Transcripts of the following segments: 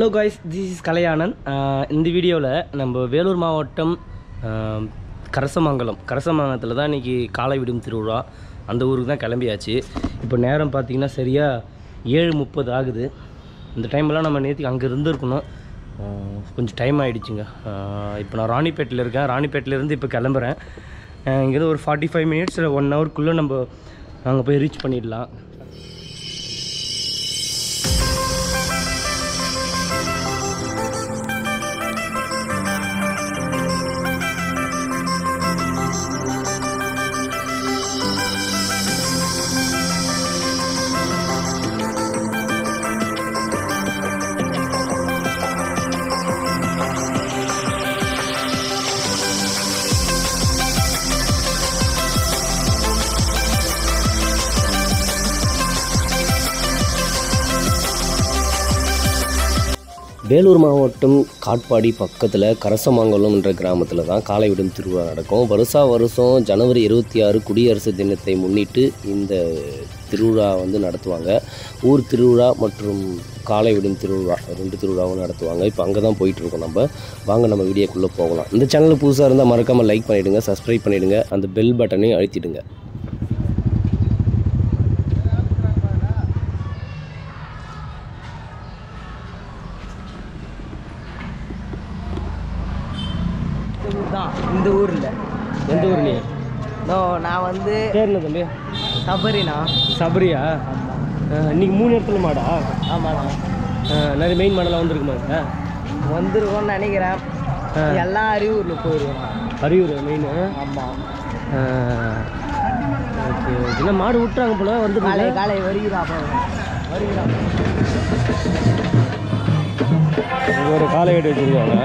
Hello guys this is Kalaiyanan இந்த வீடியோவில் நம்ம வேலூர் மாவட்டம் um, கரசமங்கலம். கரசமங்கலத்தில் தான் இன்றைக்கி காலை விடும் திருவிழா. அந்த ஊருக்கு தான் கிளம்பியாச்சு. இப்போ நேரம் பார்த்திங்கன்னா சரியாக ஏழு முப்பது ஆகுது. இந்த டைம்லாம் நம்ம நேற்று அங்கே இருந்துருக்கணும். Uh, கொஞ்சம் டைம் ஆகிடுச்சுங்க uh, இப்போ நான் ராணிப்பேட்டில் இருக்கேன். ராணிப்பேட்டிலேருந்து இப்போ கிளம்புறேன். Uh, இங்கேருந்து ஒரு ஃபார்ட்டி ஃபைவ் மினிட்ஸ் ஒன் ஹவருக்குள்ளே நம்ம அங்கே போய் ரீச் பண்ணிடலாம். வேலூர் மாவட்டம் காட்பாடி பக்கத்தில் கரசமாங்கலம் என்ற கிராமத்தில் தான் காலை விடும் திருவிழா நடக்கும். வருஷா வருஷம் ஜனவரி இருபத்தி ஆறு குடியரசு தினத்தை முன்னிட்டு இந்த திருவிழா வந்து நடத்துவாங்க. ஊர் திருவிழா மற்றும் காலை விடும் திருவிழா ரெண்டு திருவிழாவும் நடத்துவாங்க. இப்போ அங்கே தான் போயிட்டுருக்கோம் நம்ம. வாங்க நம்ம வீடியோக்குள்ளே போகலாம். இந்த சேனல் புதுசாக இருந்தால் மறக்காமல் லைக் பண்ணிவிடுங்க சப்ஸ்கிரைப் பண்ணிவிடுங்க அந்த பெல் பட்டனையும் அழுத்திடுங்க. தான் இந்த ஊரில். எந்த ஊர் நீ நோ நான் வந்து பேர் என்ன தம்பி? சபரினா. சபரியா? இன்னைக்கு மூணு இடத்துல மாடா? ஆமாண்ணா நிறைய மெயின் மாடலாம் வந்திருக்குமா வந்திருக்கோம்னு நினைக்கிறேன். ஆ. எல்லா அறிவூரில் போயிருக்கோம் அரியூர் மெயின் ஆமாம் ஓகே என்ன மாடு விட்டுறாங்க போல வந்து காலை காலை வருகிறா வருகிறா ஒரு காலை கட்டி வச்சிருக்காங்க.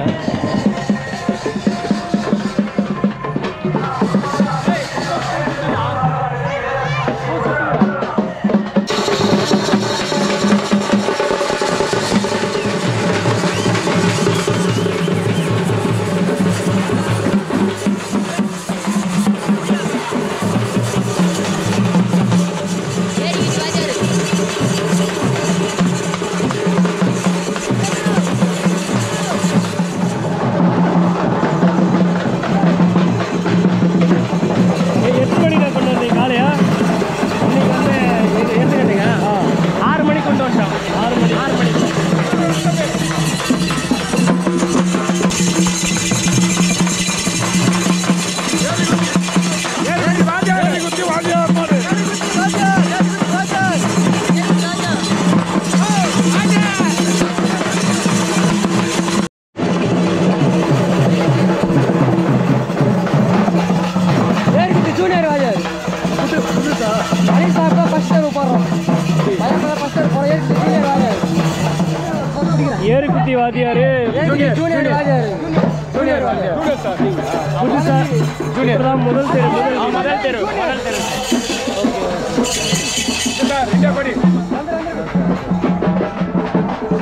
முதல் தெரு முதல் முதல் தெரு. முதல் தெரு.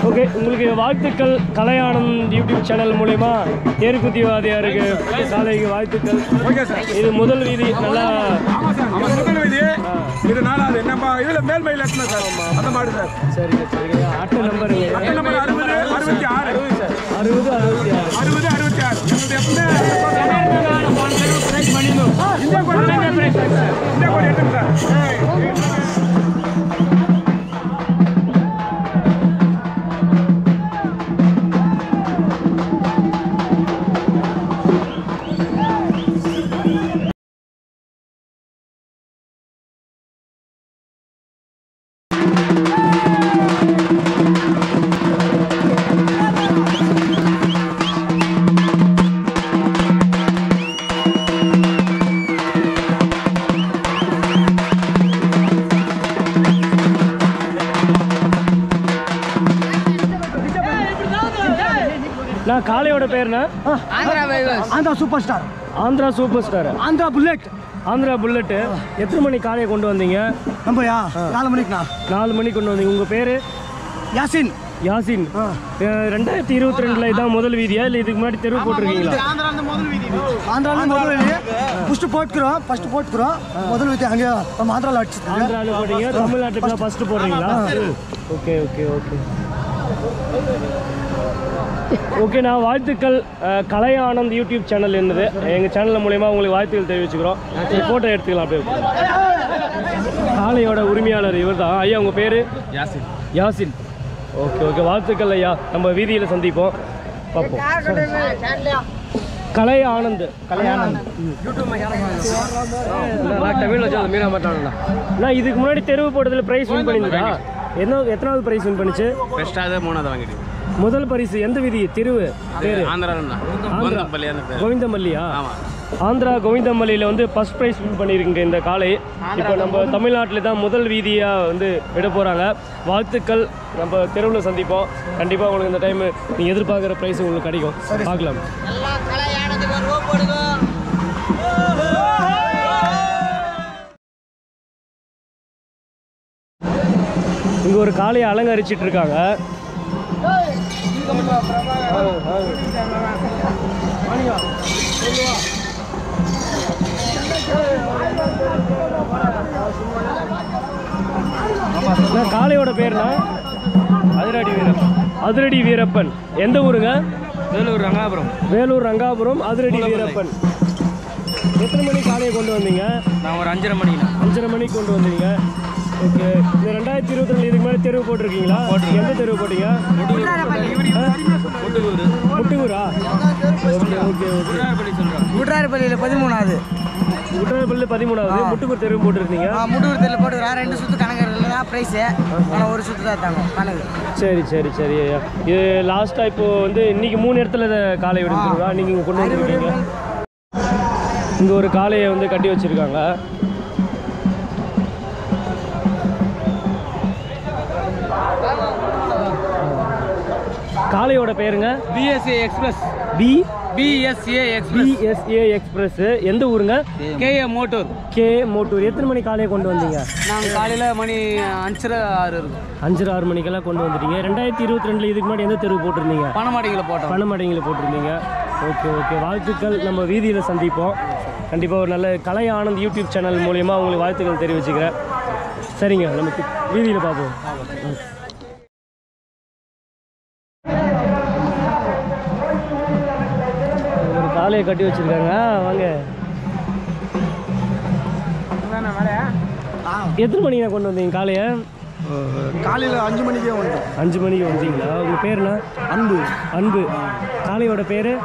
ஓகே. உங்களுக்கு வாழ்த்துக்கள். கலையானந்த் யூடியூப் சேனல் மூலயமா ஏறுகுத்தி வாதியாருக்கு சாலைக்கு வாழ்த்துக்கள். இது முதல் வீதி நல்லா இது நாலாவது. நம்ம இதுல மேல்மையில் எத்தனை சார்? அந்த மாடு சார். சரிங்க சரிங்க. அட்டை நம்பர் அட்டை நம்பர் அறுபது அறுபத்தி ஆறு. அறுபது அறுபத்தி ஆறு. அறுபது அறுபத்தி ஆறு. எங்களுடைய எப்பவுமே இந்த கோடி இந்த கோடி எட்டுங்க சார்? பேர்னா? Andhra வைவர்ஸ் Andhra super star Andhra super star Andhra bullet Andhra bullet எத்தனை மணி காலையை கொண்டு வந்தீங்க? நம்பயா? நாலு மணிக்குண்ணா. நாலு மணிக்கு கொண்டு வந்தீங்க. உங்கள் பேர்? யாசின். யாசின். ரெண்டாயிரத்தி இருபத்தி ரெண்டுல இதான் முதல் வீதியா? இல்லை இதுக்கு முன்னாடி தெரு போட்டிருக்கீங்களா? ஆந்திரால முதல் வீதி ஃபர்ஸ்ட் போட்டுக்கிறோம் ஃபர்ஸ்ட் போட்டுக்கிறோம். முதல் வித்து அங்கே நம்ம ஆந்திராவில் அடிச்சிருக்காங்க ஆந்திராவில் போட்டீங்க. தமிழ்நாட்டுக்கு தான் ஃபஸ்ட்டு போடுறீங்களா? Okay okay okay. ஓகேண்ணா வாழ்த்துக்கள் அஹ், கலை ஆனந்த் யூடியூப் சேனல் என்னது எங்கள் சேனல் மூலயமா உங்களுக்கு வாழ்த்துக்கள் தெரிவிச்சுக்கிறோம். ஃபோட்டோ எடுத்துக்கலாம் அப்படியே. காளையோட உரிமையாளர் இவர் தான் ஐயா உங்கள் பேர்? யாசின். யாசின். Okay okay. வாழ்த்துக்கள் ஐயா. நம்ம வீதியில் சந்திப்போம். பார்ப்போம். கலை ஆனந்த். கலை ஆனந்த். வச்சு மீனா மாட்டாங்கண்ணா நான் இதுக்கு முன்னாடி தெருவு போட்டதில் ப்ரைஸ் வின் பண்ணியிருந்தா என்ன எத்தனாவது ப்ரைஸ் வின் பண்ணிச்சு? பெஸ்ட்டாக மூணாவது வாங்கிட்டு முதல் பரிசு எந்த விதி? தெருவு. கோவிந்தமல்லியா? ஆந்திரா கோவிந்தமல்லியில் வந்து ஃபர்ஸ்ட் ப்ரைஸ் வின் பண்ணியிருக்குங்க இந்த காலை இப்போ நம்ம தமிழ்நாட்டில் தான் முதல் வீதியாக வந்து விட போகிறாங்க வாழ்த்துக்கள். நம்ம தெருவில் சந்திப்போம். கண்டிப்பாக உங்களுக்கு இந்த டைம் நீங்கள் எதிர்பார்க்குற ப்ரைஸ் உங்களுக்கு கிடைக்கும். பார்க்கலாம். இங்கே ஒரு காளையை அலங்கரிச்சிட்டு இருக்காங்க. அண்ணா, காளையோட பேர்னா அதிரடி வீரப்பன். அதிரடி வீரப்பன். எந்த ஊருங்க? வேலூர் ரங்காபுரம். வேலூர் ரங்காபுரம் அதிரடி வீரப்பன். எத்தனை மணிக்கு காளையை கொண்டு வந்தீங்க? நான் ஒரு அஞ்சரை மணிண்ணா அஞ்சரை மணிக்கு கொண்டு வந்தீங்க. ஓகே. இந்த ரெண்டாயிரத்தி இருபத்தி ரெண்டு இதுக்கு மேலே தெருவு போட்டிருக்கீங்களா? எந்த தெருவு போட்டீங்க? முட்டுகூரா ஓகே ஓகே முட்ராயப்பள்ளியில் பதிமூணாவது. முட்டுகூர் பதிமூணாவது. முட்டுக்கூர் தெருவு போட்டிருந்தீங்க? முடுகுர் தெருவில் போட்டுக்கிறேன். ரெண்டு சுற்று கணக்கு தான் ப்ரைஸு ஆனால் ஒரு சுற்று தான் தாங்க கணக்கு. சரி சரி சரி. ஐயா இது லாஸ்ட்டாக இப்போ வந்து இன்னைக்கு மூணு இடத்துல இதை காளை விடுறீங்களா நீங்கள் இங்கே கொண்டு வந்துருக்கீங்க இங்கே ஒரு காளையை வந்து கட்டி வச்சுருக்காங்க. காளையோட பேருங்க. BSA express B BSA express BSA express எந்த ஊருங்க? K A Mottur. K Mottur. எத்தனை மணி காலையை கொண்டு வந்தீங்க? நாங்கள் காலையில் மணி அஞ்சரை ஆறு இருக்கும் அஞ்சரை ஆறு மணிக்கெல்லாம் கொண்டு வந்துட்டீங்க. ரெண்டாயிரத்தி இருபத்தி ரெண்டில் இதுக்கு முன்னாடி எந்த தெருவு போட்டிருந்தீங்க? பணமாடிகளை போட்டோம். பணமடைங்களை போட்டிருந்தீங்க. Okay okay. வாழ்த்துக்கள். நம்ம வீதியில் சந்திப்போம். கண்டிப்பாக ஒரு நல்ல கலை ஆனந்த் யூடியூப் சேனல் மூலியமாக உங்களுக்கு வாழ்த்துக்கள் தெரிவிச்சுக்கிறேன். சரிங்க நமக்கு வீதியில் பார்ப்போம். ம். ஒரு காலையை கட்டி வச்சிருக்காங்க. வாங்க. எத்தனை மணிக்கு கொண்டு வந்தீங்க காலையை? காலையில் அஞ்சு மணிக்கே வந்துட்டோம் அஞ்சு மணிக்கு வந்தீங்களா? உங்கள் பேர் என்ன அன்பு. அன்பு. காளையோட பேர்?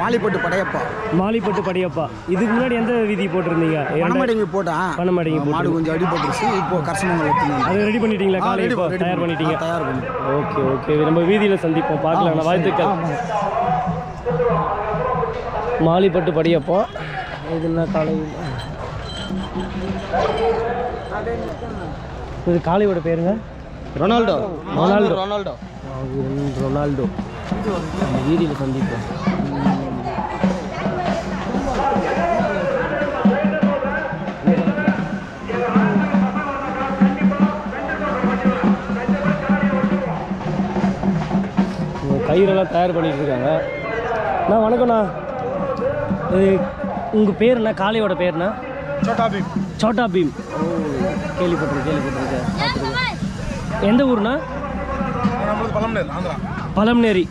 மாலிப்பட்டு படையப்பா. மாலிப்பட்டு படியப்பா. இதுக்கு முன்னாடி எந்த விதி போட்டிருந்தீங்க? பணமடைங்க போட்டேன். பணமடைங்க மாடு போட்டு கொஞ்சம் அடிபட்டுருச்சு. இப்போ எடுத்துன்னு அது ரெடி பண்ணிட்டீங்களா காலை இப்போ? தயார் பண்ணி- பண்ணிட்டீங்க. தயார் பண்ணி. Okay okay. நம்ம வீதியில் சந்திப்போம். பார்க்கலாம் வாழ்த்துக்கள். மாலிப்பட்டு படியப்பா. இது என்ன காலை இது காளையோட பேருங்க? ரொனால்டோ. ரொனால்டோ. ரொனால்டோ. ரொனால்டோ. வீதியில் சந்திப்போம். கயிறெல்லாம் தயார் பண்ணிட்டு இருக்காங்க. அண்ணா வணக்கம்ண்ணா. உங்கள் பேர் என்ன காளையோட பேர்ண்ணா சோட்டா பீம். சோட்டா பீம். ஓ கேள்விப்பட்டிருக்கேன் கேள்விப்பட்டிருக்கேன். பார்த்துருக்கேன் எந்த ஊர்ண்ணா? நம்மளுக்கு பழம் ஆந்திரா. பழம்நேரி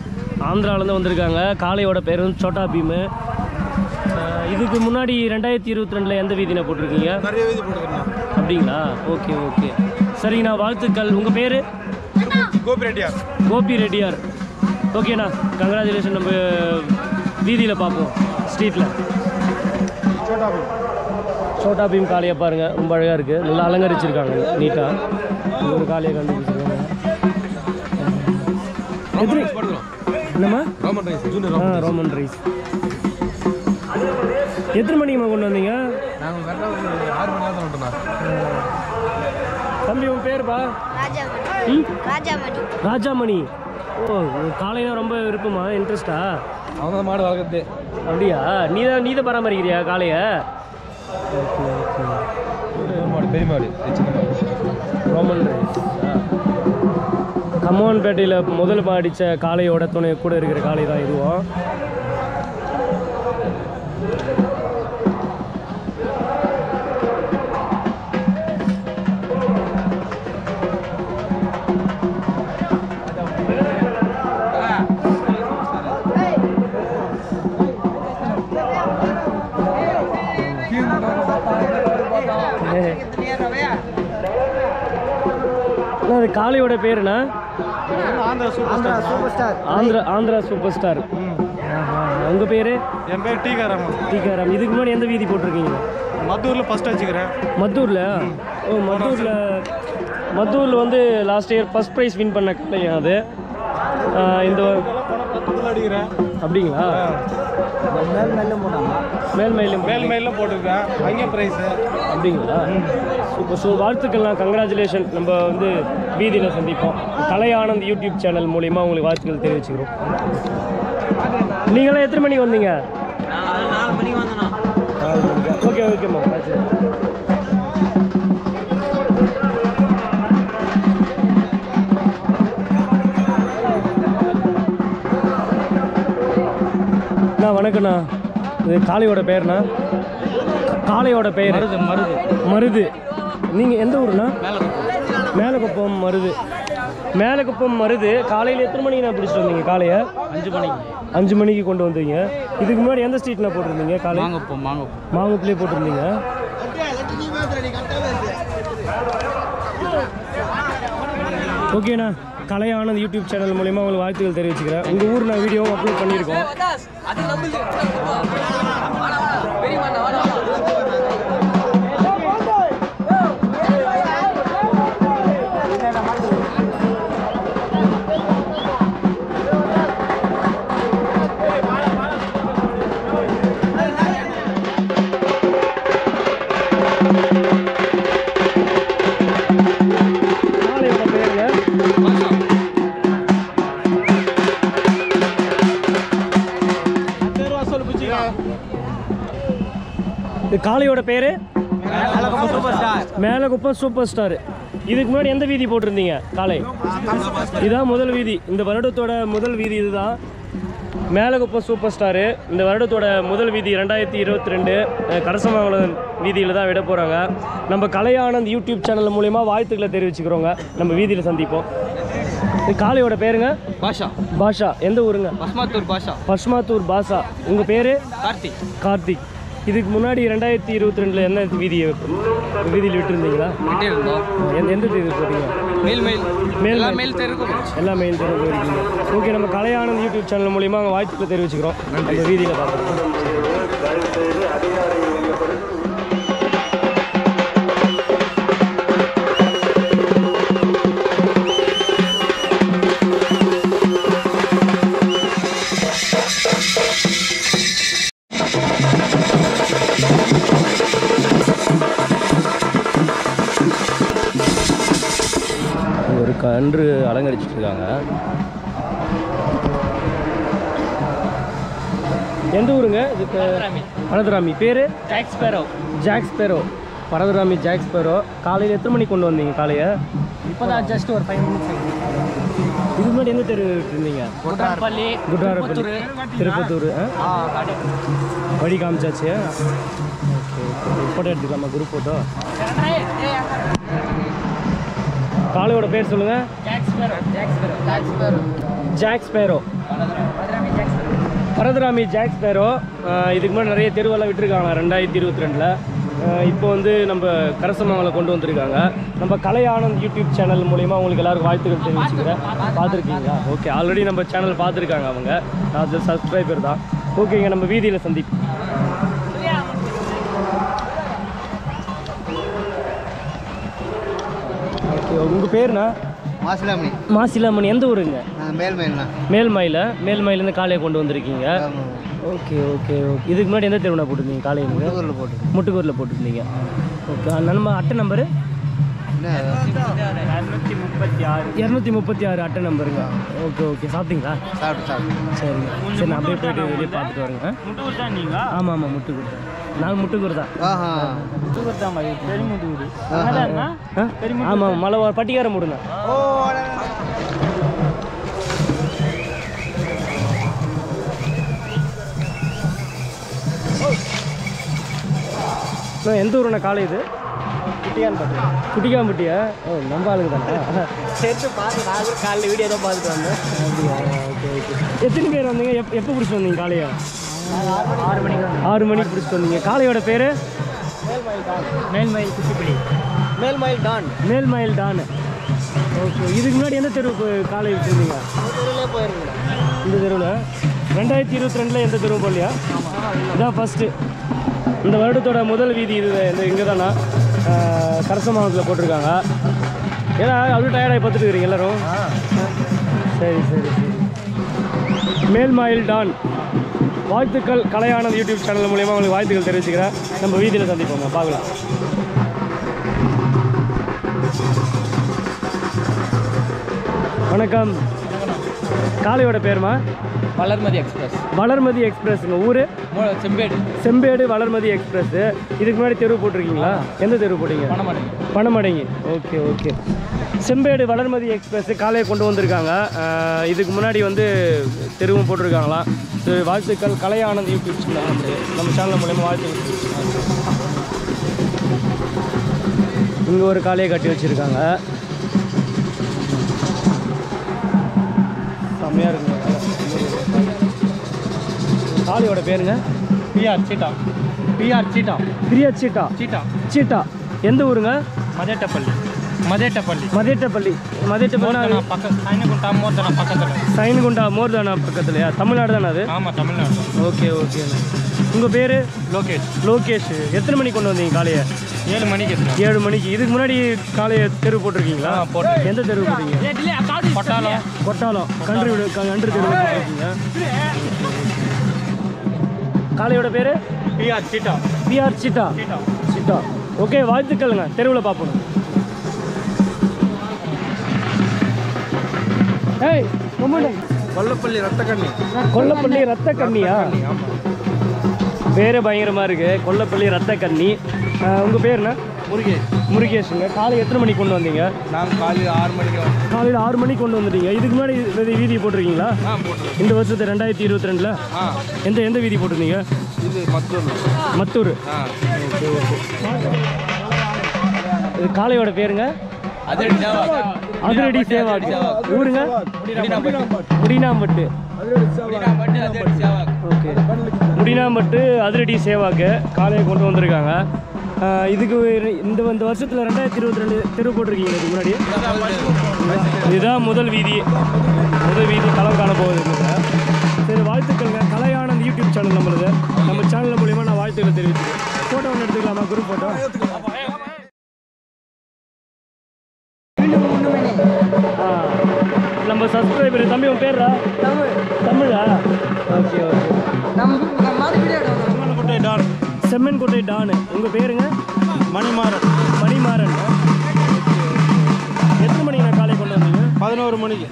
ஆந்திராவிலேருந்து வந்திருக்காங்க. காளையோட பேர் வந்து சோட்டா பீமு. இதுக்கு முன்னாடி ரெண்டாயிரத்தி இருபத்தி ரெண்டில் எந்த வீதினா போட்டிருக்கீங்க? நிறைய வீதி போட்டுருக்கேன். அப்படிங்களா? Okay okay. சரிங்கண்ணா வாழ்த்துக்கள். உங்கள் பேர்? கோபி ரெட்டியார். கோபி ரெட்டியார். ஓகேண்ணா கங்க்ராச்சுலேஷன் நம்ம வீதியில் பார்ப்போம். ஸ்ட்ரீட்டில் சோட்டா பீம் சோட்டா பீம் காளையை பாருங்கள் ரொம்ப அழகாக இருக்குது நல்லா அலங்கரிச்சிருக்காங்க நீட்டாக ஒரு காளையை கண்டுபிடிச்சிருக்காங்க. எத்தனை என்னம்மா? ரோமன் ரைஸ் ஜூனியர் ஆ ரோமன் ரைஸ் எத்தனை மணிக்குமா கொண்டு வந்தீங்க? நாங்கள் கரெக்டாக ஆறு மணி நேரம் வந்துட்டோம்ண்ணா தம்பி உன் பேருப்பா? ராஜாமணி. ம்? ராஜாமணி. ராஜாமணி. ஓ காளைனா ரொம்ப விருப்பமா? இன்ட்ரெஸ்டா அவங்க மாடு வளர்க்குறது. அப்படியா? நீ தான் நீ தான் பராமரிக்கிறியா காளையை மாடு. பெரிய மாடு ரோமன் கம்மோன்பேட்டையில் முதல் அடித்த காளையோட துணை கூட இருக்கிற காளை தான் இதுவும். காளையோட பேருண்ணா Andhra super star Andhra Andhra super star உங்கள் பேர்? என் பேர் டீகாராம் டிகாராம் இதுக்கு முன்னாடி எந்த வீதி போட்டிருக்கீங்க? மத்தூரில் ஃபர்ஸ்ட் வச்சுக்கிறேன். மத்தூரில்? ஓ மத்தூரில் மத்தூரில் வந்து last year first prize win பண்ண கலையா அது? இந்த அப்படிங்களா? மேல் மேல மூணாமா மேல் மயிலும் மேல் மயிலில் போட்டிருக்கேன் அங்கே ப்ரைஸு அப்படிங்களா? சூப்பர் ஸோ வாழ்த்துக்கள்லாம் கங்க்ராச்சுலேஷன் நம்ம வந்து வீதியில் சந்திப்போம். கலை ஆனந்த் யூடியூப் சேனல் மூலிமா உங்களுக்கு வாழ்த்துக்கள் தெரிவிச்சுக்கிறோம். நீங்களாம் எத்தனை மணிக்கு வந்தீங்க? ஓகே ஓகேம்மா அண்ணா வணக்கண்ணா இது காளையோட பேர்ண்ணா? காளையோட பெயர் மருது மருது. மருது. நீங்கள் எந்த ஊருண்ணா? மேலக்குப்பம் மருது. மேலக்குப்பம் மருது. காலையில் எத்தனை மணிக்கு நான் பிடிச்சிட்டு வந்தீங்க? காலையை? அஞ்சு மணிக்கு. அஞ்சு மணிக்கு கொண்டு வந்தீங்க. இதுக்கு முன்னாடி எந்த ஸ்ட்ரீட்டில் போட்டிருந்தீங்க? காலை மாங்கப்பம் மாங்கப்பம். மாங்குப்பிலே போட்டிருந்தீங்க. ஓகேண்ணா. கலை ஆனந்த் யூடியூப் சேனல் மூலிமா உங்களுக்கு வாழ்த்துக்கள் தெரிவிச்சுக்கிறேன். உங்கள் ஊர் நான் வீடியோவும் அப்லோட் பண்ணியிருக்கோம். காளையோட பேரு மேலகுப்பம் சூப்பர் ஸ்டார். இதுக்கு முன்னாடி எந்த வீதி போட்டிருந்தீங்க? காளை இதான் முதல் வீதி. இந்த வருடத்தோட முதல் வீதி இதுதான். Melakuppam super star. இந்த வருடத்தோட முதல் வீதி ரெண்டாயிரத்தி இருபத்தி ரெண்டு கரசமங்கலம் வீதியில் தான் விட போகிறாங்க நம்ம கலை ஆனந்த் யூடியூப் சேனல் மூலயமா வாழ்த்துக்களை தெரிவிச்சுக்கிறோங்க. நம்ம வீதியில் சந்திப்போம். காளையோட பேருங்க? பாஷா. பாஷா. எந்த ஊருங்க? பஸ்மாத்தூர் பாஷா. பஸ்மாத்தூர் பாஷா. உங்கள் பேர்? கார்த்திக். கார்த்திக். இதுக்கு முன்னாடி ரெண்டாயிரத்தி இருபத்தி ரெண்டில் என்ன வீதியை வீதியில் விட்டுருந்தீங்களா? எந்த எந்த தேதி போட்டீங்க? மேல் மேல். மேல் எல்லா தெருக்கும் மெயில் தெரு போயிருக்கீங்க. ஓகே நம்ம கலையானந்த் யூடியூப் சேனல் மூலிமா அவங்க வாழ்த்துக்களை தெரிவிச்சுக்கிறோம். நம்ம வீதியில் பார்க்குறோம் அலங்கரிச்சிட்டு இருக்காங்க எந்த ஊருங்க? இதுக்கு பரதுராமி. பேர்? ஜாக்ஸ் பேரோ ஜாக்ஸ் பேரோ பரதுராமி ஜாக்ஸ் பேரோ காலையில் எத்தனை மணிக்கு கொண்டு வந்தீங்க காலையை? இப்போ தான் ஜஸ்ட் ஒரு ஃபைவ் மினிட்ஸ் இதுக்கு முன்னாடி எந்த தெரு இருந்தீங்க? குட்டார்பள்ளி குட்டாரப்பள்ளி திருப்பத்தூர். வழி காமிச்சாச்சு. ஓகே ஃபோட்டோ எடுத்துக்கலாமா? குரூப் ஃபோட்டோ காளையோட பேர் சொல்லுங்க. ஜாக்ஸ் பேரோ ஜாக்ஸ் பேரோ ஜாக்ஸ் பேரோ ஜாக்ஸ் பேரோ பரதுராமி ஜாக்ஸ் பேரோ ஆஹ் இதுக்கு முன்னாடி நிறைய தெருவெல்லாம் விட்டுருக்காங்க. ரெண்டாயிரத்தி இருபத்தி ரெண்டில் இப்போ வந்து நம்ம கரசமங்கலை கொண்டு வந்திருக்காங்க. நம்ம கலை ஆனந்த் யூடியூப் சேனல் மூலிமா உங்களுக்கு எல்லாருக்கும் வாழ்த்துக்கள் தெரிவிச்சுக்கிறேன். பார்த்துருக்கீங்களா? ஓகே ஆல்ரெடி நம்ம சேனல் பார்த்துருக்காங்க அவங்க. அது சப்ஸ்கிரைபர் தான். ஓகேங்க நம்ம வீதியில் சந்திப்போம். உங்கள் பேருண்ணா? மாசிலாமணி. மாசிலாமணி. எந்த ஊருங்க? மேல்மயில்ண்ணா. மேல்மயில? மேல்மயிலேருந்து காளையை கொண்டு வந்திருக்கீங்க. Okay okay okay. இதுக்கு முன்னாடி எந்த தெருவுனா போட்டிருந்தீங்க நீங்கள் ஊரில் போட்டு முட்டுக்கூரில் போட்டிருந்தீங்க. ஓகே. நம்ம அட்டை நம்பரு இரநூத்தி முப்பத்தி ஆறு. அட்டை நம்பருங்க. Okay okay. சாப்பிட்டீங்களா? சாப்பிட்டு சாப்பிட்டு சரிங்க. சரி நான் அப்படியே போயிட்டு வெளியே பார்த்துட்டு வரேங்க. முட்டுக்கூர் தான் நீங்கள் ஆமாம் ஆமாம் முட்டுக்கூர் தான். நாங்கள் முட்டுக்கூர் தான். ஆஹா. ஆ. ஆமாம் மலை பட்டிக்காரம் முடுங்க அண்ணா, எந்த ஊருண்ணா காலை இது? குட்டிக்காம்பட்டியா ஓ நம்ம ஆளுங்க தானே? சேர்த்து பார்த்து நான் காலையில் வீடியோ தான் பார்த்துட்டு வந்தேன். Okay okay. எத்தனை பேர் வந்தீங்க? எப் எப்போ பிடிச்சிட்டு வந்தீங்க காளையா ஆறு மணிக்கு ஆறு மணிக்கு பிடிச்சிட்டு வந்தீங்க. காளையோட பேர்? Melmayil Kuchipudi Melmayil Don. Melmayil Don. Okay இதுக்கு முன்னாடி எந்த தெருவுக்கு காலை விட்டுருந்தீங்க? இந்த தெருவில்? ரெண்டாயிரத்தி இருபத்தி ரெண்டில் எந்த தெருவும் போடலையா இதான் ஃபஸ்ட்டு இந்த வருடத்தோட முதல் வீதி இது இந்த இங்கே தானா கரசமாவத்தில் போட்டிருக்காங்க. ஏன்னா அது டயர்டாகி பார்த்துட்டு இருக்கிறீங்க எல்லாரும். சரி சரி சரி. மேல்மாயில் டான். வாழ்த்துக்கள் கலையானது யூடியூப் சேனல் மூலியமாக உங்களுக்கு வாழ்த்துக்கள் தெரிவிச்சுக்கிறேன். நம்ம வீதியில் சந்திப்போங்க பார்க்கலாம். வணக்கம். காளையோட பேருமா? வளர்மதி எக்ஸ்பிரஸ். வளர்மதி எக்ஸ்பிரஸ்ங்க ஊர்? செம்பேடு. செம்பேடு வளர்மதி எக்ஸ்பிரஸ். இதுக்கு முன்னாடி தெருவு போட்டிருக்கீங்களா? எந்த தெருவு போட்டீங்க? பணமடை பணமடைங்க okay okay. Sembedu Valarmathi express காலையை கொண்டு வந்திருக்காங்க. இதுக்கு முன்னாடி வந்து தெருவும் போட்டிருக்காங்களாம். இது வாழ்த்துக்கள். கலை ஆனந்த் யூடியூப் சேனல் வந்து நம்ம சேனல் மூலயமா வாழ்த்துக்கள் இங்கே ஒரு காலையை கட்டி வச்சுருக்காங்க. செம்மையாக இருக்குங்க. காளையோட பேருங்க. PR cheetah. PR cheetah. Priya cheetah. Cheetah. Cheetah. எந்த ஊருங்க? மதேட்டப்பள்ளி. மதேட்டப்பள்ளி. மதேட்டப்பள்ளி. மதேட்டப்பள்ளி பக்க சைனகுண்டா மோர்தனா பக்கத்தில். சைன்குண்டா மோர்தானா பக்கத்துலையா? தமிழ்நாடு தானே அது? ஆமாம் தமிழ்நாடு ஓகே ஓகே. உங்கள் பேர்? லோகேஷ். லோகேஷ். எத்தனை மணிக்கு கொண்டு வந்தீங்க காலையை? ஏழு மணிக்கு ஏழு மணிக்கு. இதுக்கு முன்னாடி காலையை தெரு போட்டிருக்கீங்களா. எந்த தெரு போட்டீங்க? பட்டாளம் கொட்டாலம். கன்று கன்று தெரு போட்டிருக்கீங்க. காளையோட பேர்? பிஆர் சீட்டா பிஆர் சிட்டா சீட்டா சிட்டா ஓகே வாழ்த்துக்கள்ங்க. தெருவில் பார்ப்போம் ஏய். கொல்லப்பள்ளி ரத்தக்கண்ணி கொல்லப்பள்ளி ரத்த கண்ணியா? பேரே பயங்கரமாக இருக்கு. கொல்லப்பள்ளி ரத்த கண்ணி. உங்கள் பேர் என்ன? முருகேஷ். முருகேஷுங்க காலை எத்தனை மணிக்கு கொண்டு வந்தீங்க? நாங்கள் காலையில் ஆறு மணிக்கு. காலையில் ஆறு மணிக்கு கொண்டு வந்துட்டீங்க. இதுக்கு முன்னாடி வீதி- வீதி போட்டிருக்கீங்களா? இந்த வருஷத்து ரெண்டாயிரத்தி இருபத்தி ரெண்டில் எந்த எந்த வீதி போட்டிருந்தீங்க? இது மத்தூர். இது காளையோட பேருங்க? அதிரடி சேவா ஊருங்க? முடினாம்பட்டு. ஓகே. முடினாம்பட்டு அதிரடி சேவாக்கு காலையை கொண்டு வந்திருக்காங்க. இதுக்கு இந்த இந்த வருஷத்தில் ரெண்டாயிரத்தி இருபத்தி ரெண்டு தெரு போட்டிருக்கீங்க இதுக்கு முன்னாடி? இதுதான் முதல் வீதி. முதல் வீதி களம் காண போகுது சரி வாழ்த்துக்கள்ங்க. கலையானந்த் யூடியூப் சேனல் நம்மளுது. நம்ம சேனல் மூலியமாக நான் வாழ்த்துக்களை தெரிவிச்சுக்கிறேன். ஃபோட்டோ ஒன்று எடுத்துக்கலாமா? குரூப் ஃபோட்டோ நம்ம சப்ஸ்கிரைபர் தம்பி உன் பேரா தமிழா? Okay okay. செம்மன்கோட்டை டானு. உங்கள் பேருங்க? மணிமாறன். மணிமாறன். எத்தனை மணிக்கு நான் காலை கொண்டு வந்தீங்க? பதினோரு மணிக்கு.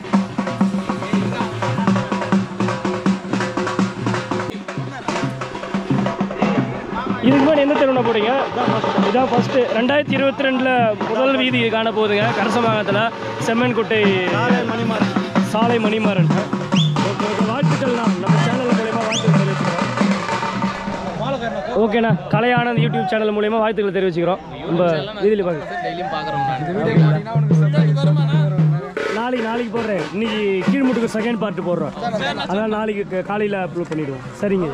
இதுக்கு முன்னாடி எந்த தெருவுல போட்டீங்க இதான் ஃபஸ்ட்டு ரெண்டாயிரத்தி இருபத்தி ரெண்டில் முதல் வீதி காண போகுதுங்க. கரசமாகத்தில் செம்மன்குட்டை மணிமாறன். சாலை மணிமாறன். ஓகே ஓகே வாழ்த்துக்கள் தான் நம்ம சேனல் ஓகேண்ணா. கலையான யூடியூப் சேனல் மூலயமா வாழ்த்துக்களை தெரிவிச்சுக்கிறோம். நம்ம இதில் பார்க்குறோம் நாளைக்கு நாளைக்கு போடுறேன். இன்னைக்கு கீழ்முட்டுக்கு செகண்ட் பார்ட் போடுறோம். அதனால் நாளைக்கு காலையில் அப்லோட் பண்ணிடுவோம். சரிங்க.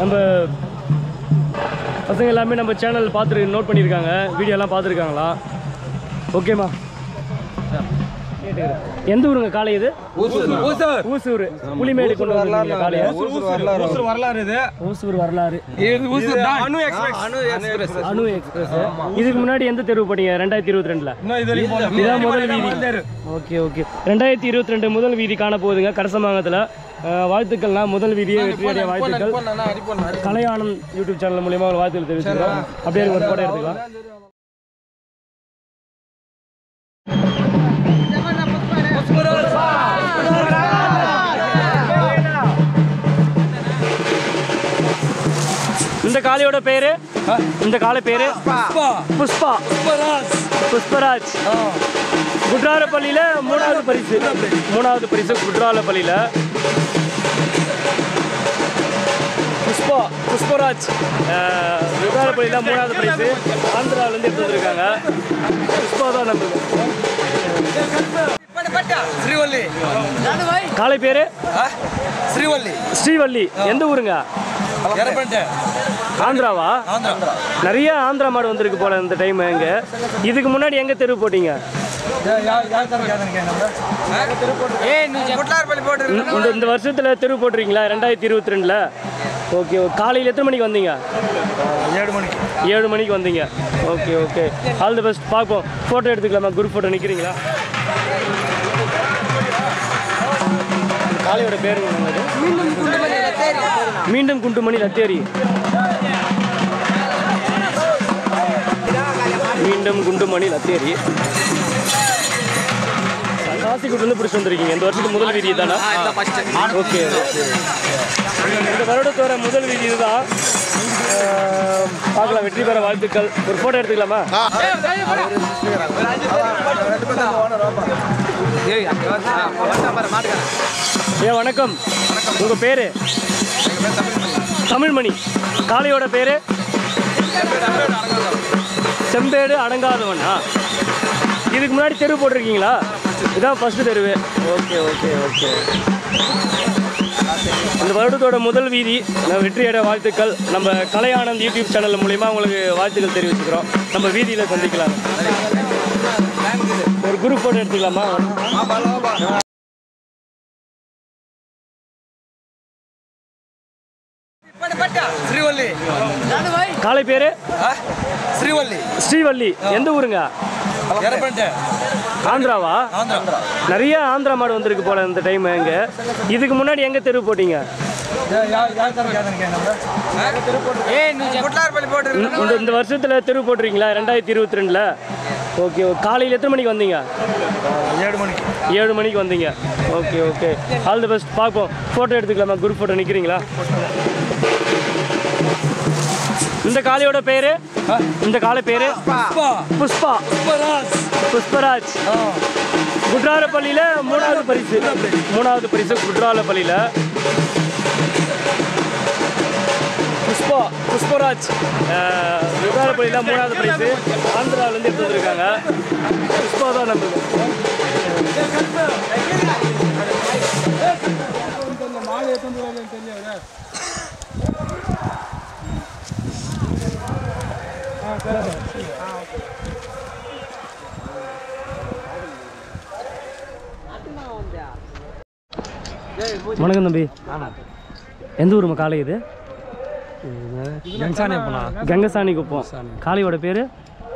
நம்ம பசங்க எல்லாமே நம்ம சேனல் பார்த்துரு நோட் பண்ணியிருக்காங்க. வீடியோலாம் பார்த்துருக்காங்களா? ஓகேம்மா. எந்த ஊருங்க காலை இது? ஊசூர். புலிமேடு கொண்டு வந்திருக்கீங்க காலையை வரலாறு இது. ஊசூர் வரலாறு. அணு எக்ஸ்பிரஸ். அணு எக்ஸ்பிரஸ். இதுக்கு முன்னாடி எந்த தெருவு போனீங்க ரெண்டாயிரத்தி இருபத்தி ரெண்டுல. இதான் முதல் வீதி. Okay okay. ரெண்டாயிரத்தி இருபத்தி ரெண்டு முதல் வீதி காண போகுதுங்க. கரசமாங்கத்தில். வாழ்த்துக்கள்னா முதல் வீதியே வெற்றியடைய வாழ்த்துக்கள். கலையானந்த் யூடியூப் சேனல் மூலியமா ஒரு வாழ்த்துக்கள் தெரிவிச்சுக்கிறோம். அப்படியே ஒரு போட்டோ எடுத்துக்கலாம். இந்த காளியோட பேரு? இந்த காளை பேரு? புஷ்பா. புஷ்பராஜ். குட்ராலப்பள்ளியில மூணாவது பரிசு. மூணாவது பரிசு குட்ராலப்பள்ளியில புஷ்பா புஷ்பராஜ். குட்ராலப்பள்ளியில மூணாவது பரிசு. ஆந்திரால இருந்து எடுத்து வந்திருக்காங்க. புஷ்பா தான் நம்புங்க ஸ்ரீவல்லி. காலை பேரு? ஸ்ரீவள்ளி ஸ்ரீவல்லி. எந்த ஊருங்க? ஆந்திராவா? நிறைய ஆந்திரா மாடு வந்திருக்கு போல இந்த டைம் எங்க இதுக்கு முன்னாடி எங்க தெரு போட்டீங்க? இந்த வருஷத்துல தெரு போட்டுறீங்களா ரெண்டாயிரத்தி இருபத்தி ரெண்டுல ஓகே காலையில் எத்தனை மணிக்கு வந்தீங்க? ஏழு மணிக்கு. ஏழு மணிக்கு வந்தீங்க. Okay okay all the best பார்ப்போம். ஃபோட்டோ எடுத்துக்கலாமா? குரூப் ஃபோட்டோ நிற்கிறீங்களா காளையோட பேர் என்னது? மீண்டும் குண்டுமணி லத்தேரி. மீண்டும் குண்டுமணி லத்தேரி. வந்து பிடிச்சி வந்திருக்கீங்க. இந்த வருஷத்துக்கு முதல் வீதி தானே ஓகே இந்த வருடத்தோட முதல் வீதி இதுதான். பார்க்கலாம். வெற்றி பெற வாழ்த்துக்கள். ஒரு ஃபோட்டோ எடுத்துக்கலாமா? ஏ வணக்கம். உங்கள் பேர்? தமிழ்மணி. காளையோட பேர்? செம்பேடு அடங்காதவனா? இதுக்கு முன்னாடி தெரு போட்டிருக்கீங்களா? இதான் ஃபஸ்ட்டு தெருவு. Okay okay okay. இந்த வருடத்தோட முதல் வீதி நம்ம வெற்றியட வாழ்த்துக்கள். நம்ம கலையானந்த் யூடியூப் சேனல் மூலிமா உங்களுக்கு வாழ்த்துக்கள் தெரிவிச்சுக்கிறோம். நம்ம வீதியில் சந்திக்கலாம். ஒரு குரூப் ஃபோட்டோ எடுத்துக்கலாமா? காலை பேரு? ஸ்ரீவல்லி. ஸ்ரீவல்லி. எந்த ஊருங்க? ஆந்திராவா? நிறைய ஆந்திரா மாடு வந்திருக்கு போல இந்த டைம் எங்க இதுக்கு முன்னாடி எங்க தெரு போட்டீங்க? இந்த வருஷத்துல தெரு போட்டுருக்கீங்களா? ரெண்டாயிரத்தி இருபத்தி ரெண்டுல ஓகே காலையில் எத்தனை மணிக்கு வந்தீங்க? ஏழு மணிக்கு. ஏழு மணிக்கு வந்தீங்க. Okay okay. All the best பார்ப்போம். ஃபோட்டோ எடுத்துக்கலாமா? குரூப் ஃபோட்டோ நிற்கிறீங்களா இந்த காளையோட பேரு இந்த காளை பேரு புஷ்பா புஷ்பராஜ் குட்ராலப்பள்ளியில மூணாவது பரிசு மூணாவது பரிசு குட்ராலப்பள்ளியில புஷ்பா புஷ்பராஜ் குட்ராலப்பள்ளியில மூணாவது பரிசு ஆந்திராவிலேருந்து எடுத்து வந்திருக்காங்க புஷ்பா தான் நம்மளுக்கு வணக்கம் தம்பி. எந்த ஊருமா காளை இது? கங்கசாணி குப்பம் காளையோட பேரு?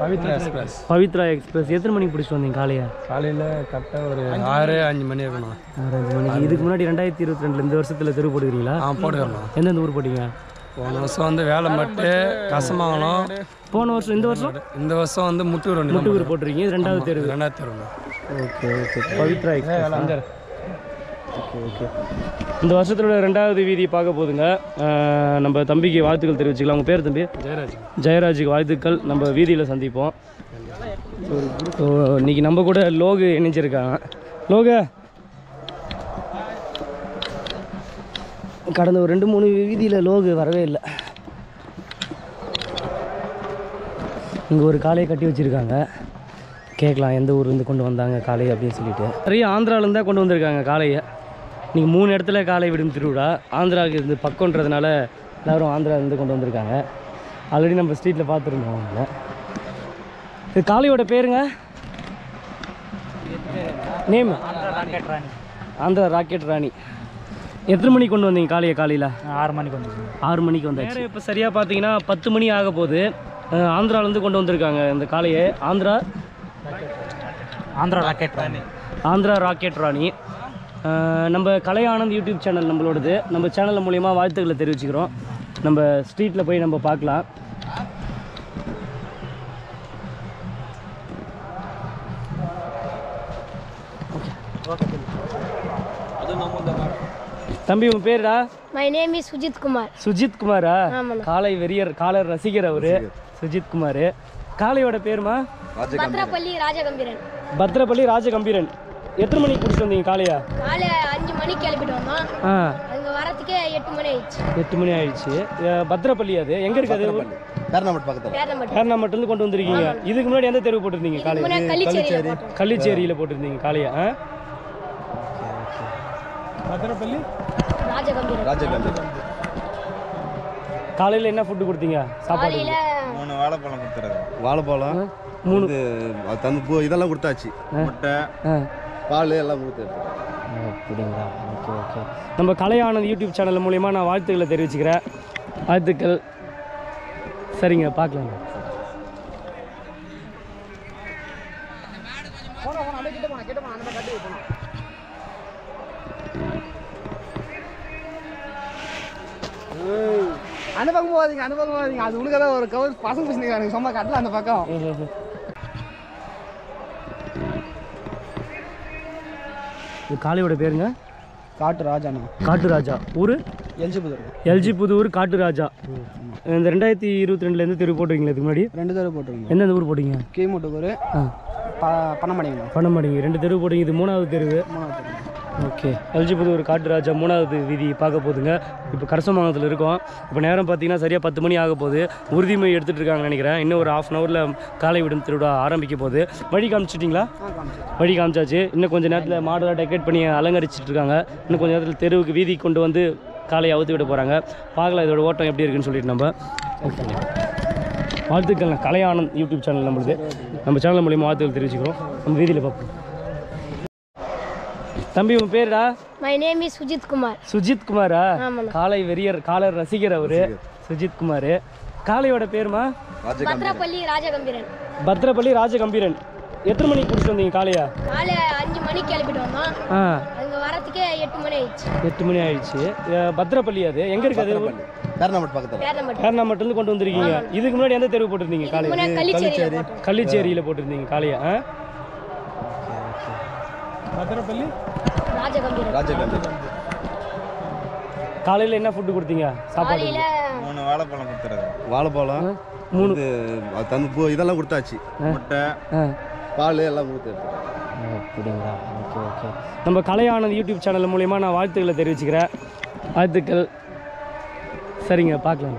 பவித்ரா எக்ஸ்பிரஸ். பவித்ரா எக்ஸ்பிரஸ். எத்தனை மணிக்கு பிடிச்சிட்டு வந்தீங்க காளையை? காலையில் கரெக்டாக ஒரு ஆறு அஞ்சு மணி இருக்கணும் ஒரு அஞ்சு மணிக்கு. இதுக்கு முன்னாடி ரெண்டாயிரத்தி இருபத்தி ரெண்டுல இந்த வருஷத்துல தெரு போட்டுக்கிறீங்களா ஆ போட்டுக்கணும் எந்தெந்த ஊர் போட்டீங்க? போன வருஷம் வந்து வேலை மட்டு கசமாகணும் போன வருஷம் இந்த வருஷம்? இந்த வருஷம் வந்து முட்டூர் வண்டி முட்டு ஊர் போட்டிருக்கீங்க. ரெண்டாவது தெரு. ரெண்டாயிரத்தி இருபது okay okay. Pavithra express okay okay இந்த வருஷத்தோட ரெண்டாவது வீதி பார்க்க போதுங்க நம்ம தம்பிக்கு வாழ்த்துக்கள் தெரிவிச்சுக்கலாம். உங்கள் பேர் தம்பி? ஜெயராஜ். ஜெயராஜுக்கு வாழ்த்துக்கள். நம்ம வீதியில் சந்திப்போம். இன்னைக்கு நம்ம கூட லோகு இணைஞ்சிருக்காங்க லோகு. கடந்த ஒரு ரெண்டு மூணு வீதியில் லோகு வரவே இல்லை. இங்கே ஒரு காளையை கட்டி வச்சுருக்காங்க. கேட்கலாம் எந்த ஊர்லேருந்து கொண்டு வந்தாங்க காளை அப்படின்னு சொல்லிட்டு. நிறைய ஆந்திராவிலேருந்து தான் கொண்டு வந்திருக்காங்க காளையை. நீங்கள் மூணு இடத்துல காளை விடும் திருவிழா ஆந்திராவுக்கு இருந்து பக்கம்ன்றதுனால எல்லோரும் ஆந்திராவிலேருந்து கொண்டு வந்திருக்காங்க. ஆல்ரெடி நம்ம ஸ்ட்ரீட்டில் பார்த்துருந்தோம் அவங்கள. இது காளையோட பேருங்க? Name Andhra rocket Rani. எத்தனை மணிக்கு கொண்டு வந்தீங்க காலையை காலையில்? ஆறு மணிக்கு வந்து ஆறு மணிக்கு வந்தாச்சு. இப்போ சரியாக பார்த்தீங்கன்னா பத்து மணி ஆக போகுது. அஹ் ஆந்திராலேருந்து கொண்டு வந்திருக்காங்க இந்த காளையை. ஆந்திரா? ஆந்திரா ராக்கெட் ராணி. ஆந்திரா ராக்கெட் ராணி. நம்ம கலை ஆனந்த் யூடியூப் சேனல் நம்மளோடது. நம்ம சேனல் மூலிமா வாழ்த்துக்களை தெரிவிச்சுக்கிறோம். நம்ம ஸ்ட்ரீட்டில் போய் நம்ம பார்க்கலாம். தம்பி உன் பேருடா? My name is Sujith Kumar Sujith குமாரா. காளை வெறியர் காளை ரசிகர் அவரு. சுஜித் குமார். காளையோட பேருமா? பத்ரப்பள்ளி ராஜகம்பீரன். பத்ரப்பள்ளி ராஜகம்பீரன். எத்தனை மணிக்கு பிடிச்சிட்டு வந்தீங்க காளையா காலை அஞ்சு மணிக்கு கிளம்பிட்டு வந்தோம். ஆ. அங்கே வரத்துக்கே எட்டு மணி ஆயிடுச்சு. எட்டு மணி ஆயிடுச்சு. அஹ், பத்ரப்பள்ளி அது? எங்க இருக்கு அது? பேரணாமட் பக்கத்தில். இருந்து கொண்டு வந்திருக்கீங்க. இதுக்கு முன்னாடி எந்த தெருவு போட்டிருந்தீங்க காளையா முன்னாடி கள்ளிச்சேரியில் போட்டோம் கள்ளிச்சேரியில போட்டிருந்தீங்க காளையா ஆ? ராஜகாந்தி காலையில என்ன ஃபுட்டு கொடுத்தீங்க? சாப்பாடு. காலையில் மூணு வாழைப்பழம் கொடுத்துருக்கோம். வாழைப்பழம் மூணு. இது அது தந்து பூ இதெல்லாம் கொடுத்தாச்சு. முட்டை ஆ. பால் எல்லாம் கொடுத்து அப்படிங்களா? Okay okay. நம்ம கலையானது யூடியூப் சேனல் மூலிமா நான் வாழ்த்துக்களை தெரிவிச்சுக்கிறேன். வாழ்த்துக்கள். சரிங்க பார்க்கலாம். அந்த பக்கம் போகாதீங்க அந்த பக்கம் போகாதீங்க அது உள்ள ஒரு கவர் பசங்க பேசினீங்க சும்மா கட்டல அந்த பக்கம். இது காளையோட பேருங்க. காட்டு ராஜாண்ணா. காட்டு ராஜா. ஊர்? எல்ஜி புதூர் எல்ஜி புதூர் காட்டு ராஜா. இந்த ரெண்டாயிரத்தி இருபத்தி ரெண்டுல எந்த தெரு போட்டிருக்கீங்களா இதுக்கு முன்னாடி? ரெண்டு தடவை போட்டுருங்க எந்தெந்த ஊர் போட்டீங்க? கீமூட்டுக்கூர் ஆ. ப பணமடைங்க பண்ண மாட்டீங்க ரெண்டு தெரு போட்டீங்க. இது மூணாவது தெருவு. மூணாவது தெரு. ஓகே. எல்ஜி புதூர் காட்டு ராஜா மூணாவது வீதி பார்க்க போகுதுங்க. இப்போ கரசமாங்கத்தில் இருக்கோம். இப்போ நேரம் பார்த்தீங்கன்னா சரியாக பத்து மணி ஆக போகுது. உறுதிமொழி எடுத்துகிட்டு இருக்காங்கன்னு நினைக்கிறேன். இன்னும் ஒரு ஆஃப் அன் ஹவரில் காலை விடும் திருவிழா ஆரம்பிக்க போகுது. வழி காமிச்சிட்டிங்களா? வழி காமிச்சாச்சு. இன்னும் கொஞ்சம் நேரத்தில் மாடெல்லாம் டெக்கரேட் பண்ணி அலங்கரிச்சிட்டு இருக்காங்க இன்னும் கொஞ்சம் நேரத்தில் தெருவுக்கு வீதி கொண்டு வந்து காலையை அவுத்து விட போகிறாங்க பார்க்கலாம் இதோட ஓட்டம் எப்படி இருக்குன்னு சொல்லிட்டு நம்ம. ஓகே. வாழ்த்துக்கள் கலையானந்த் யூடியூப் சேனல் நம்மளுது. நம்ம சேனல் மூலியமாக வாழ்த்துக்கள் தெரிவிச்சுக்கிறோம். நம்ம வீதியில் பார்ப்போம். தம்பி உன் பேருடா? My name is Sujith Kumar Sujith குமாரா. காளை வெறியர் காளை ரசிகர் அவரு. சுஜித் குமார். காளையோட பேருமா? பத்ரப்பள்ளி ராஜகம்பீரன். பத்ரப்பள்ளி ராஜகம்பீரன். எத்தனை மணிக்கு பிடிச்சிட்டு வந்தீங்க காளையா? காலை அஞ்சு மணிக்கு கிளம்பிட்டு வந்தோம் அங்கே வரத்துக்கே எட்டு மணி ஆயிடுச்சு. எட்டு மணி ஆயிடுச்சு. பத்ரப்பள்ளி அது? எங்க இருக்கு அது? பேரணாமட் பக்கத்தில். இருந்து கொண்டு வந்திருக்கீங்க. இதுக்கு முன்னாடி எந்த தெருவு போட்டிருந்தீங்க காளையா? முன்னாடி கள்ளிச்சேரியில் போட்டிருந்தீங்க காளையா ஆ? ராஜகம்பீரன் ராஜகாந்தி காலையில என்ன ஃபுட்டு கொடுத்தீங்க? சாப்பாடு காலையில் மூணு வாழைப்பழம் கொடுத்துருக்கோம் வாழைப்பழம் மூணு. தந்து பூ இதெல்லாம் கொடுத்தாச்சு. முட்டை பால் எல்லாம் கொடுத்து அப்படிங்களா? Okay okay. நம்ம கலையானது யூடியூப் சேனல் மூலிமா நான் வாழ்த்துக்களை தெரிவிச்சுக்கிறேன். வாழ்த்துக்கள். சரிங்க பார்க்கலாம்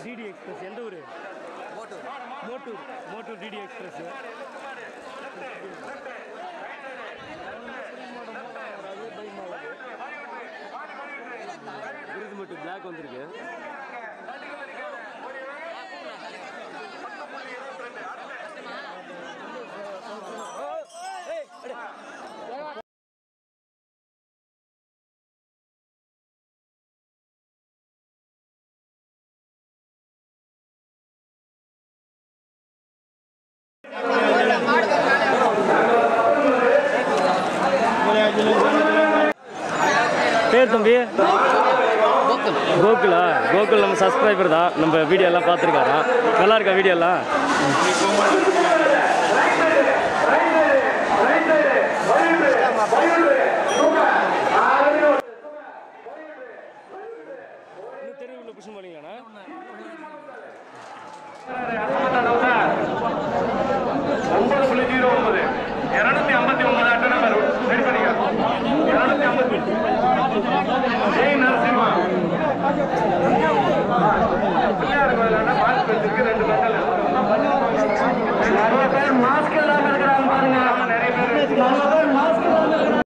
டிடி எக்ஸ்பிரஸ் எந்த ஊர் மோட்டூர் மோட்டூர் டிடி எக்ஸ்பிரஸ் விருது மட்டும் பிளாக் வந்திருக்கு பேர் தம்பி? கோகுலா. கோகுல் நம்ம சப்ஸ்கிரைபர் தான். நம்ம வீடியோ எல்லாம் பார்த்துருக்காரா? நல்லா இருக்கா வீடியோ எல்லாம்? தெருவில் புஷ் பண்ணீங்களாண்ணா